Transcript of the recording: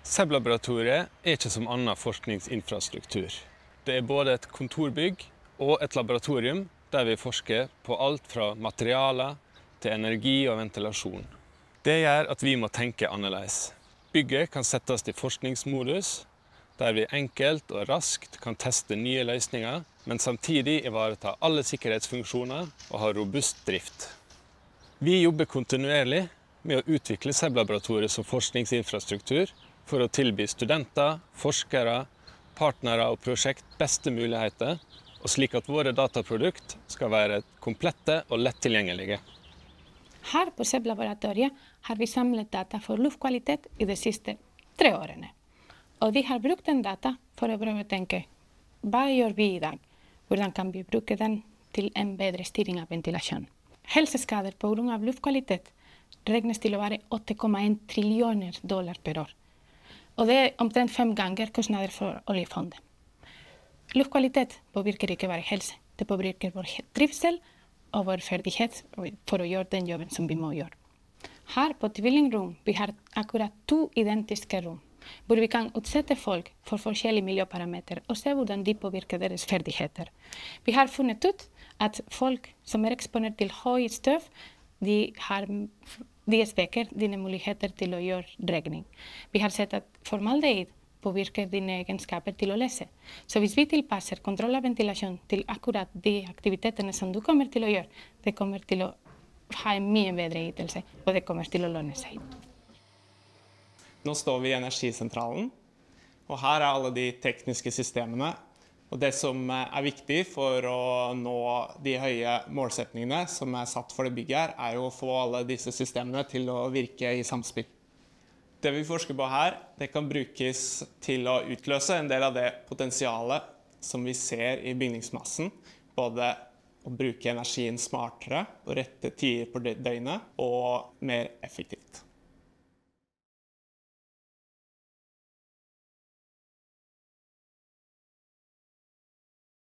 SEB-laboratoriet er ikke som annen forskningsinfrastruktur. Det er både et kontorbygg og et laboratorium der vi forsker på alt fra materialer til energi og ventilasjon. Det gjør at vi må tenke annerledes. Bygget kan settes i forskningsmodus, der vi enkelt og raskt kan teste nye løsninger, men samtidig ivareta alle sikkerhetsfunksjoner og ha robust drift. Vi jobber kontinuerlig med å utvikle SEB-laboratoriet som forskningsinfrastruktur for å tilby studenter, forskere, partnere og prosjekt beste muligheter, og slik at våre dataprodukt skal være komplette og lett tilgjengelige. Her på SEB-laboratoriet har vi samlet data for luftkvalitet i de siste tre årene. Og vi har brukt den data for å prøve å tenke hva gjør vi i dag? Hvordan kan vi bruke den til en bedre styring av ventilasjon? Helseskader pga. luftkvalitet regnes til å være 8,1 trillioner dollar per år. Og det er omtrent fem ganger kostnader for oljefondet. Luftkvalitet påvirker ikke bare helse, det påvirker vår trivsel og vår ferdighet for å gjøre den jobben som vi må gjøre. Her på Tvillingrom vi har akkurat to identiske rom, hvor vi kan utsette folk for forskjellige miljøparametere og se hvordan de påvirker deres ferdigheter. Vi har funnet ut at folk som er eksponert til høy støv, de, har, de svekker dine muligheter til å gjøre regning. Vi har sett at formaldehyd påvirker dine egenskaper til å lese. Så hvis vi tilpasser kontroll av ventilasjon til akkurat de aktivitetene som du kommer til å gjøre, det kommer til å ha en mye bedre ytelse, og det kommer til å lønne seg. Nå står vi i energisentralen, og her er alle de tekniske systemene. Og det som er viktig for å nå de høye målsetningene som er satt for det bygget her, er jo å få alle disse systemene til å virke i samspill. Det vi forsker på her, det kan brukes til å utløse en del av det potensialet som vi ser i bygningsmassen. Både å bruke energien smartere, på rette tider på døgnet og mer effektivt.